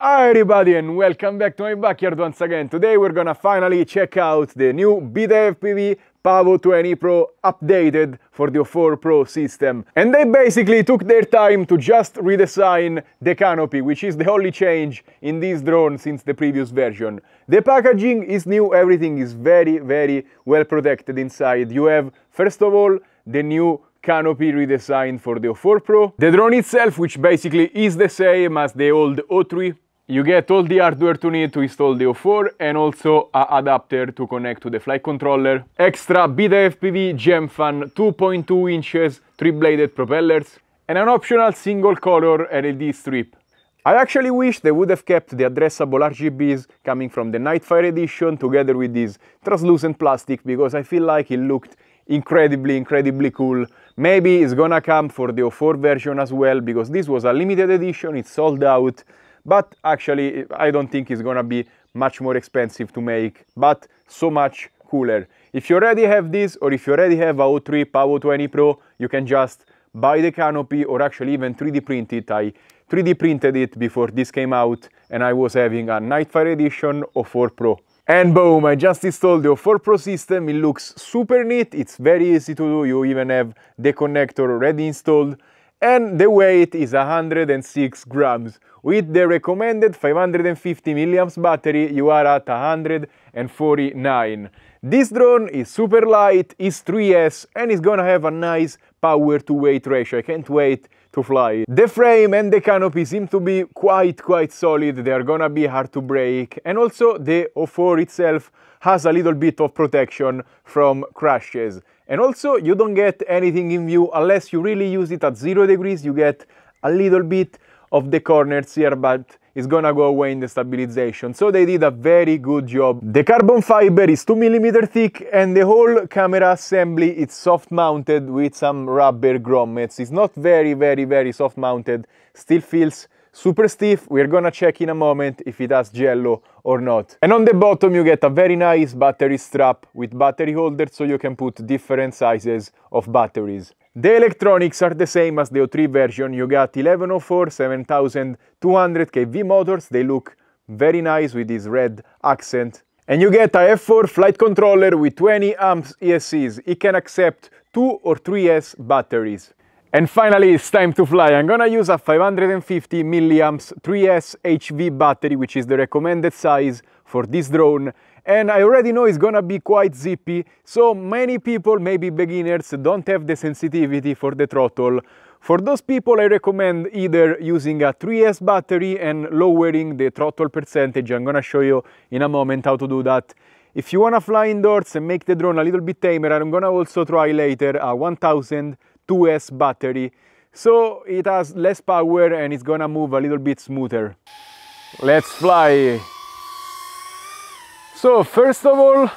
Hi everybody and welcome back to my backyard once again. Today we're gonna finally check out the new Beta FPV Pavo 20 Pro updated for the O4 Pro system. And they basically took their time to just redesign the canopy, which is the only change in this drone since the previous version. The packaging is new, everything is very, very well protected inside. You have, first of all, the new canopy redesigned for the O4 Pro. The drone itself, which basically is the same as the old O3 you get all the hardware to need to install the O4 and also a adapter to connect to the flight controller. Extra Beta FPV Gemfan 2.2 inches 3-bladed propellers and an optional single color LED strip. I actually wish they would have kept the addressable RGBs coming from the Nightfire edition together with this translucent plastic because I feel like it looked incredibly, incredibly cool. Maybe it's gonna come for the O4 version as well because this was a limited edition, it's sold out but actually I don't think it's gonna be much more expensive to make, but so much cooler. If you already have this or if you already have a O3 Pavo 20 Pro, you can just buy the canopy or actually even 3D print it. I 3D printed it before this came out and I was having a Nightfire edition O4 Pro. And boom, I just installed the O4 Pro system. It looks super neat. It's very easy to do. You even have the connector already installed. And the weight is 106 grams, with the recommended 550 milliamps battery, you are at 149. This drone is super light, is 3S, and is gonna have a nice power to weight ratio. I can't wait to fly. it. The frame and the canopy seem to be quite, quite solid. They are gonna be hard to break. And also the O4 itself has a little bit of protection from crashes. And also you don't get anything in view unless you really use it at zero degrees. You get a little bit of the corners here, but it's gonna go away in the stabilization. So they did a very good job. The carbon fiber is 2 millimeter thick and the whole camera assembly is soft mounted with some rubber grommets. It's not very, very, very soft mounted. Still feels super stiff. We're gonna check in a moment if it has jello or not. And on the bottom you get a very nice battery strap with battery holders so you can put different sizes of batteries. The electronics are the same as the O3 version. You got 1104 7200 kV motors. They look very nice with this red accent. And you get a F4 flight controller with 20 amps ESCs. It can accept 2 or 3S batteries. And finally, it's time to fly. I'm gonna use a 550 milliamps 3S HV battery, which is the recommended size for this drone and I already know it's gonna be quite zippy, so many people, maybe beginners, don't have the sensitivity for the throttle. For those people I recommend either using a 3S battery and lowering the throttle percentage, I'm gonna show you in a moment how to do that. If you wanna fly indoors and make the drone a little bit tamer, I'm gonna also try later a 1000 2S battery, so it has less power and it's gonna move a little bit smoother. Let's fly! So first of all,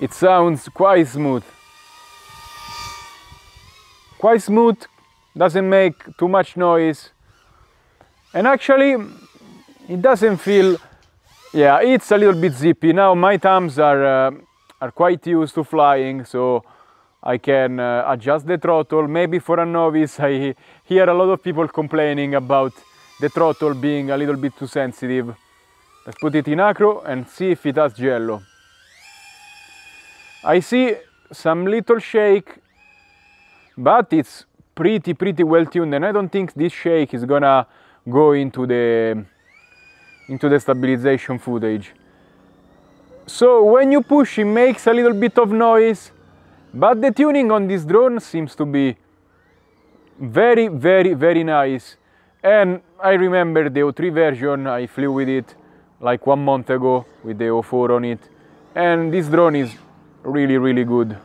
it sounds quite smooth. Quite smooth, doesn't make too much noise. And actually, it doesn't feel, yeah, it's a little bit zippy. Now my thumbs are, uh, are quite used to flying, so I can uh, adjust the throttle. Maybe for a novice, I hear a lot of people complaining about the throttle being a little bit too sensitive. Let's put it in acro and see if it has jello. I see some little shake, but it's pretty, pretty well tuned and I don't think this shake is gonna go into the, into the stabilization footage. So when you push it makes a little bit of noise, but the tuning on this drone seems to be very, very, very nice. And I remember the O3 version, I flew with it like one month ago with the O4 on it. And this drone is really really good.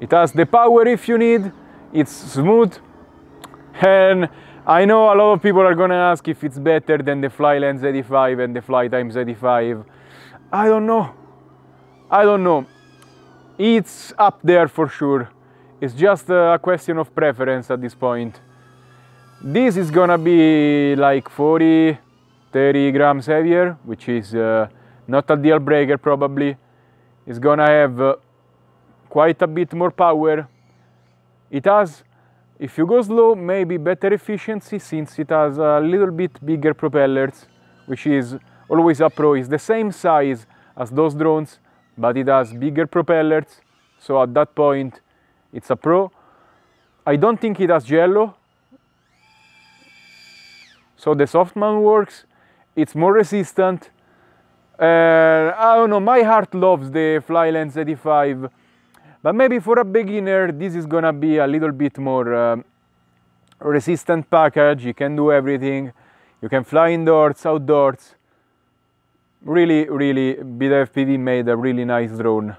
It has the power if you need. It's smooth. And I know a lot of people are gonna ask if it's better than the Flylens 85 and the Flytimes 85 I don't know I don't know it's up there for sure it's just a question of preference at this point this is gonna be like 40, 30 grams heavier, which is uh, not a deal breaker probably. It's gonna have uh, quite a bit more power. It has if you go slow, maybe better efficiency since it has a little bit bigger propellers, which is always a pro. It's the same size as those drones, but it has bigger propellers. So at that point, it's a pro. I don't think it has jello. So the soft mount works. It's more resistant. Uh, I don't know, my heart loves the Flylens 85 but maybe for a beginner, this is gonna be a little bit more uh, resistant package. You can do everything. You can fly indoors, outdoors. Really, really, Beta FPV made a really nice drone.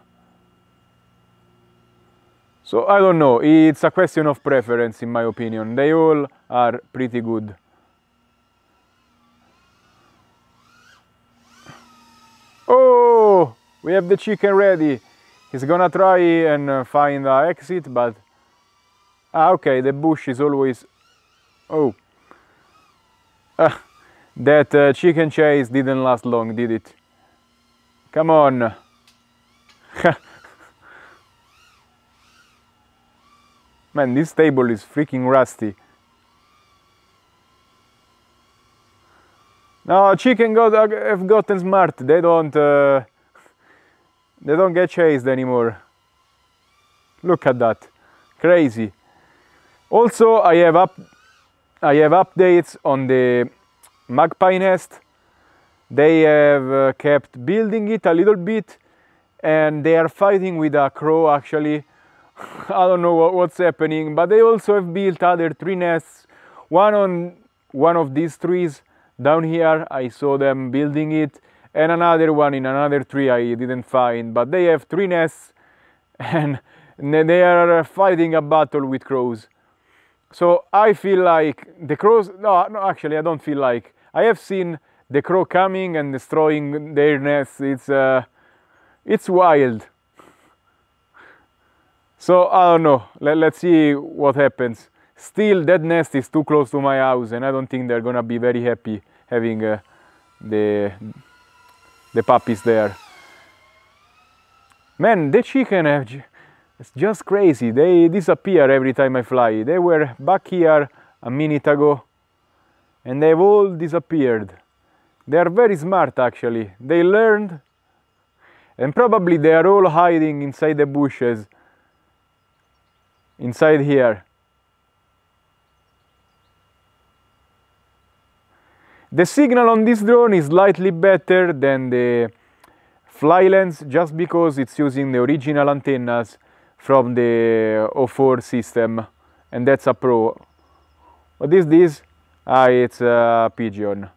So I don't know, it's a question of preference in my opinion. They all are pretty good. Oh, we have the chicken ready. He's gonna try and uh, find a exit, but ah, okay, the bush is always. Oh, uh, that uh, chicken chase didn't last long, did it? Come on. Man, this table is freaking rusty. No, chicken got, have gotten smart. They don't. Uh, they don't get chased anymore. Look at that, crazy. Also, I have up, I have updates on the magpie nest. They have uh, kept building it a little bit, and they are fighting with a crow. Actually, I don't know what, what's happening, but they also have built other tree nests. One on one of these trees down here. I saw them building it and another one in another tree I didn't find, but they have three nests and they are fighting a battle with crows. So I feel like the crows, no, no, actually I don't feel like, I have seen the crow coming and destroying their nests, it's, uh, it's wild. So I don't know, Let, let's see what happens. Still that nest is too close to my house and I don't think they're gonna be very happy having uh, the the puppies there. Man, the chicken have, it's just crazy. They disappear every time I fly. They were back here a minute ago and they've all disappeared. They are very smart actually. They learned and probably they are all hiding inside the bushes inside here. The signal on this drone is slightly better than the Flylens just because it's using the original antennas from the O4 system and that's a pro. What is this? Ah, it's a pigeon.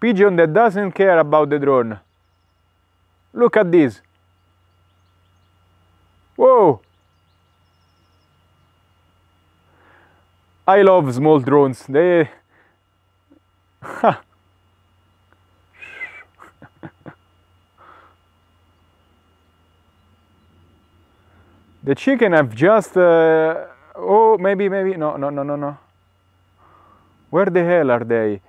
Pigeon that doesn't care about the drone. Look at this. Whoa! I love small drones. They the chicken have just uh, oh maybe maybe no no no no no where the hell are they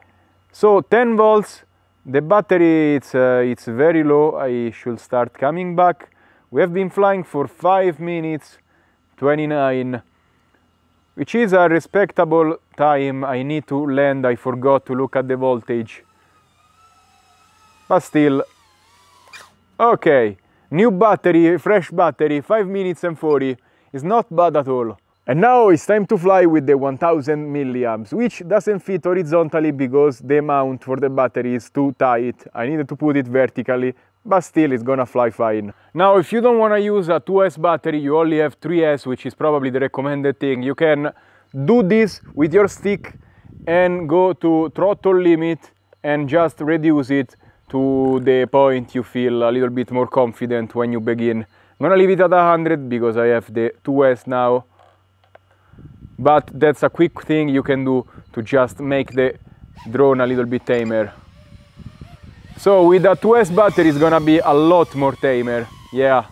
so 10 volts the battery it's uh, it's very low i should start coming back we have been flying for 5 minutes 29 which is a respectable time. I need to land, I forgot to look at the voltage. But still, okay, new battery, fresh battery, 5 minutes and 40, is not bad at all. And now it's time to fly with the 1000 milliamps, which doesn't fit horizontally because the mount for the battery is too tight. I needed to put it vertically, but still it's gonna fly fine. Now if you don't wanna use a 2S battery, you only have 3S, which is probably the recommended thing, you can do this with your stick and go to throttle limit and just reduce it to the point you feel a little bit more confident when you begin. I'm gonna leave it at 100 because I have the 2S now, but that's a quick thing you can do to just make the drone a little bit tamer. So with a 2S battery it's gonna be a lot more tamer, yeah.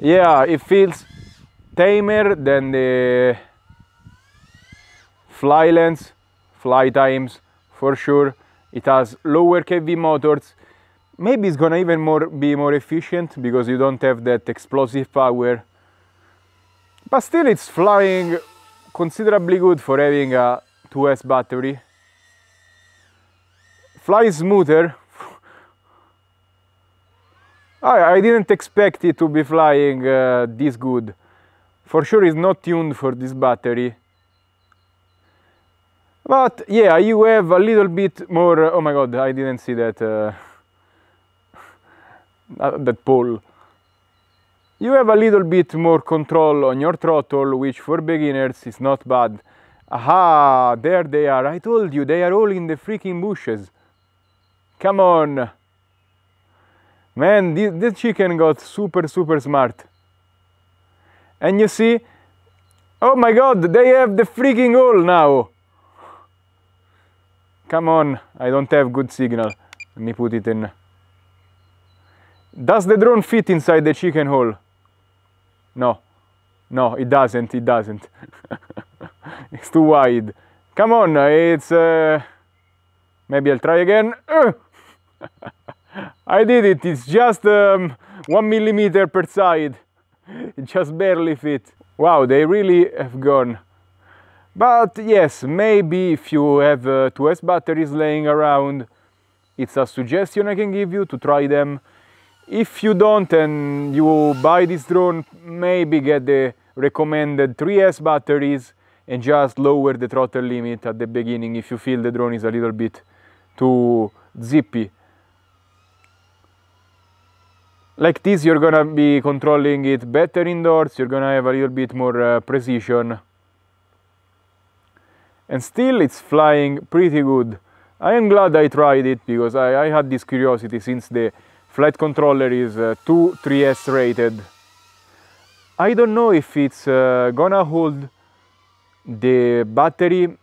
Yeah, it feels tamer than the fly Flylens, Flytimes for sure. It has lower kV motors. Maybe it's gonna even more be more efficient because you don't have that explosive power But still it's flying considerably good for having a 2S battery. Flies smoother. I, I didn't expect it to be flying uh, this good. For sure it's not tuned for this battery. But yeah, you have a little bit more, oh my god, I didn't see that, uh, Ah, that pole. You have a little bit more control on your throttle, which for beginners is not bad. Aha, there they are, I told you, they are all in the freaking bushes. Come on. Man, this, this chicken got super, super smart. And you see, oh my god, they have the freaking hole now. Come on, I don't have good signal. Let me put it in. Does the drone fit inside the chicken hole? No. No, it doesn't, it doesn't. it's too wide. Come on, it's... Uh... Maybe I'll try again. Uh! I did it, it's just um, one millimeter per side. It just barely fit. Wow, they really have gone. But yes, maybe if you have uh, 2S batteries laying around, it's a suggestion I can give you to try them. If you don't and you buy this drone, maybe get the recommended 3S batteries and just lower the throttle limit at the beginning if you feel the drone is a little bit too zippy. Like this you're gonna be controlling it better indoors, you're gonna have a little bit more uh, precision and still it's flying pretty good. I am glad I tried it because I, I had this curiosity since the flight controller is uh, 2 3S rated. I don't know if it's uh, gonna hold the battery,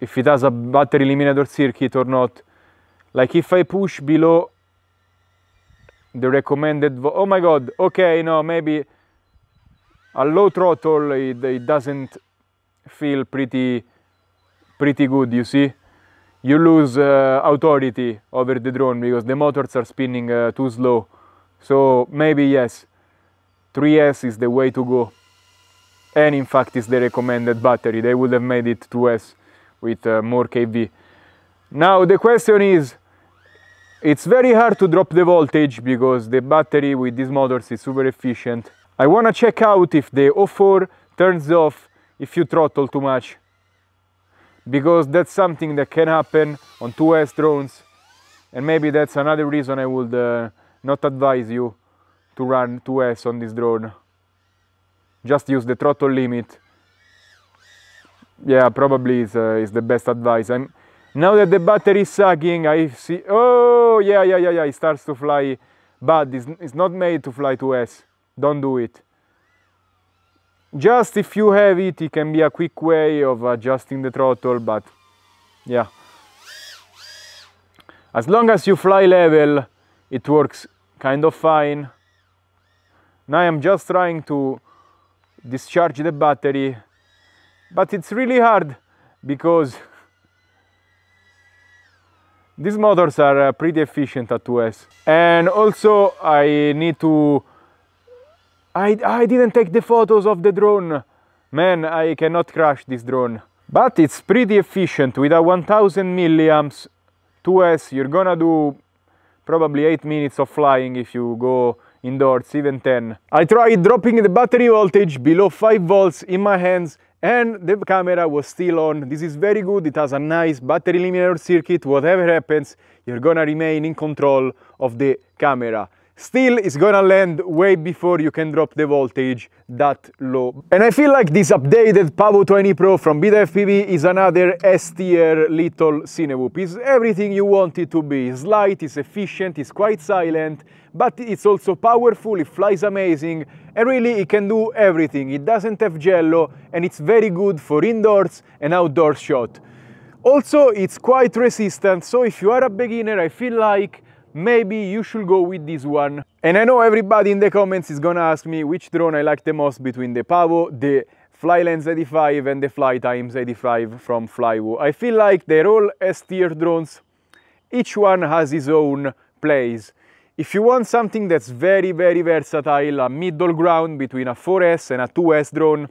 if it has a battery eliminator circuit or not. Like if I push below the recommended, oh my god, okay, no, maybe a low throttle, it, it doesn't feel pretty pretty good you see you lose uh, authority over the drone because the motors are spinning uh, too slow. So maybe yes 3s is the way to go. And in fact is the recommended battery. They would have made it 2s with uh, more kv now the question is it's very hard to drop the voltage because the battery with these motors is super efficient. I want to check out if the O4 turns off if you throttle too much because that's something that can happen on 2S drones and maybe that's another reason I would uh, not advise you to run 2S on this drone. Just use the throttle limit. Yeah probably is, uh, is the best advice. I'm, now that the battery is sagging, I see oh yeah yeah yeah yeah it starts to fly. But it's, it's not made to fly 2S don't do it just if you have it, it can be a quick way of adjusting the throttle, but yeah. As long as you fly level, it works kind of fine. Now I'm just trying to discharge the battery, but it's really hard because these motors are uh, pretty efficient at 2S. And also I need to I, I didn't take the photos of the drone. Man, I cannot crash this drone. But it's pretty efficient. With a 1000 milliamps 2S, you're gonna do probably 8 minutes of flying if you go indoors, even 10. I tried dropping the battery voltage below 5 volts in my hands and the camera was still on. This is very good, it has a nice battery eliminator circuit, whatever happens, you're gonna remain in control of the camera still it's gonna land way before you can drop the voltage that low. And I feel like this updated Pavo 20 Pro from Beta FPV is another S-tier little Cinewhoop. It's everything you want it to be. It's light, it's efficient, it's quite silent, but it's also powerful, it flies amazing, and really it can do everything. It doesn't have jello, and it's very good for indoors and outdoor shot. Also, it's quite resistant, so if you are a beginner, I feel like maybe you should go with this one. And I know everybody in the comments is gonna ask me which drone I like the most between the Pavo, the Flylens 85 and the Flytimes 85 from Flywoo. I feel like they're all S-tier drones. Each one has his own place. If you want something that's very, very versatile, a middle ground between a 4S and a 2S drone,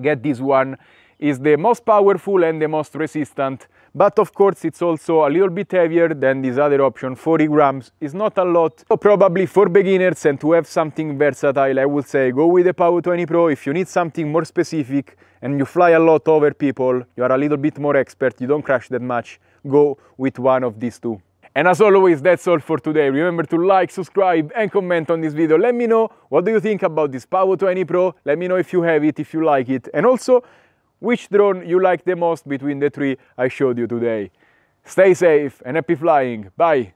get this one. Is the most powerful and the most resistant, but of course it's also a little bit heavier than this other option, 40 grams is not a lot. So probably for beginners and to have something versatile, I would say go with the Pavo 20 Pro. If you need something more specific and you fly a lot over people, you are a little bit more expert, you don't crash that much, go with one of these two. And as always, that's all for today. Remember to like, subscribe and comment on this video. Let me know what do you think about this Pavo 20 Pro. Let me know if you have it, if you like it. And also, which drone you like the most between the three I showed you today. Stay safe and happy flying. Bye!